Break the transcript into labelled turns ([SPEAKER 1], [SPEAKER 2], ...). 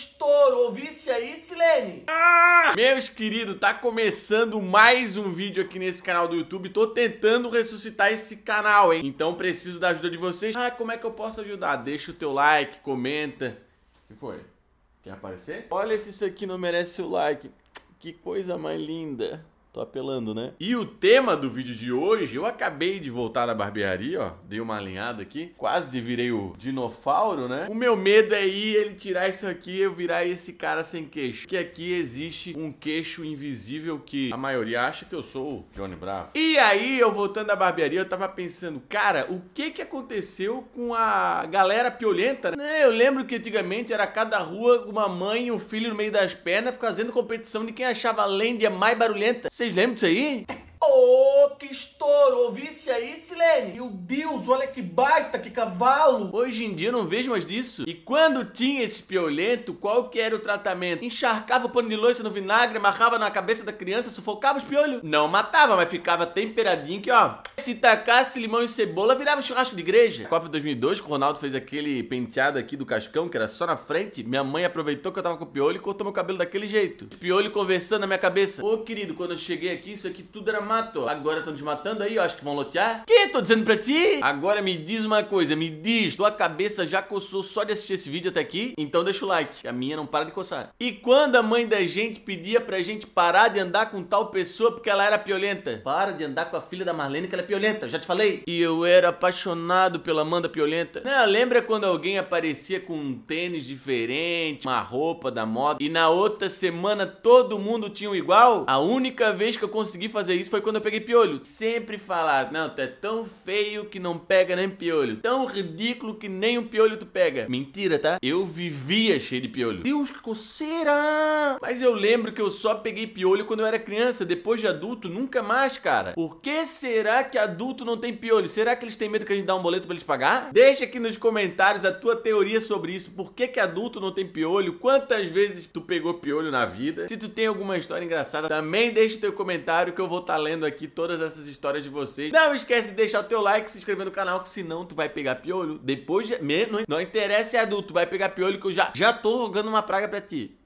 [SPEAKER 1] estouro! Ouvisse aí, Silene?
[SPEAKER 2] Ah! Meus queridos, tá começando mais um vídeo aqui nesse canal do YouTube. Tô tentando ressuscitar esse canal, hein? Então preciso da ajuda de vocês. Ah, como é que eu posso ajudar? Deixa o teu like, comenta. O que foi? Quer aparecer? Olha se isso aqui não merece o like. Que coisa mais linda. Tô apelando, né? E o tema do vídeo de hoje, eu acabei de voltar da barbearia, ó. Dei uma alinhada aqui. Quase virei o dinofauro, né? O meu medo é ir ele tirar isso aqui e eu virar esse cara sem queixo. Que aqui existe um queixo invisível que a maioria acha que eu sou o Johnny Bravo. E aí, eu voltando da barbearia, eu tava pensando, cara, o que que aconteceu com a galera piolenta? Né? Eu lembro que antigamente era cada rua uma mãe e um filho no meio das pernas fazendo competição de quem achava a Lândia mais barulhenta. Vocês lembram disso aí?
[SPEAKER 1] Oh, que estouro! Ouvisse aí, Silene? Meu Deus, olha que baita, que cavalo!
[SPEAKER 2] Hoje em dia eu não vejo mais disso. E quando tinha esse piolento, qual que era o tratamento? Encharcava o pano de louça no vinagre, amarrava na cabeça da criança, sufocava os piolhos. Não matava, mas ficava temperadinho que, ó... Se tacasse limão e cebola, virava churrasco de igreja. Copa 2002, que o Ronaldo fez aquele penteado aqui do cascão, que era só na frente. Minha mãe aproveitou que eu tava com piolho e cortou meu cabelo daquele jeito. Piolho conversando na minha cabeça. Ô, querido, quando eu cheguei aqui, isso aqui tudo era mato. Agora estão desmatando aí, acho que vão lotear. Que? Tô dizendo pra ti? Agora me diz uma coisa, me diz. Tua cabeça já coçou só de assistir esse vídeo até aqui? Então deixa o like, a minha não para de coçar. E quando a mãe da gente pedia pra gente parar de andar com tal pessoa porque ela era piolenta? Para de andar com a filha da Marlene que ela é piolenta, já te falei. E eu era apaixonado pela Amanda piolenta. Não, lembra quando alguém aparecia com um tênis diferente, uma roupa da moda, e na outra semana todo mundo tinha um igual? A única vez que eu consegui fazer isso foi quando eu peguei piolho. Sempre falar, não, tu é tão feio que não pega nem piolho. Tão ridículo que nem um piolho tu pega. Mentira, tá? Eu vivia cheio de piolho. Deus, que coceira! Mas eu lembro que eu só peguei piolho quando eu era criança. Depois de adulto, nunca mais, cara. Por que será que adulto não tem piolho? Será que eles têm medo que a gente dá um boleto pra eles pagar? Deixa aqui nos comentários a tua teoria sobre isso. Por que que adulto não tem piolho? Quantas vezes tu pegou piolho na vida? Se tu tem alguma história engraçada, também deixa o teu comentário que eu vou estar tá lendo aqui todas essas histórias de vocês. Não esquece de deixar o teu like, se inscrever no canal, que senão tu vai pegar piolho. Depois, de... não, interessa é adulto, vai pegar piolho que eu já, já tô rogando uma praga pra ti.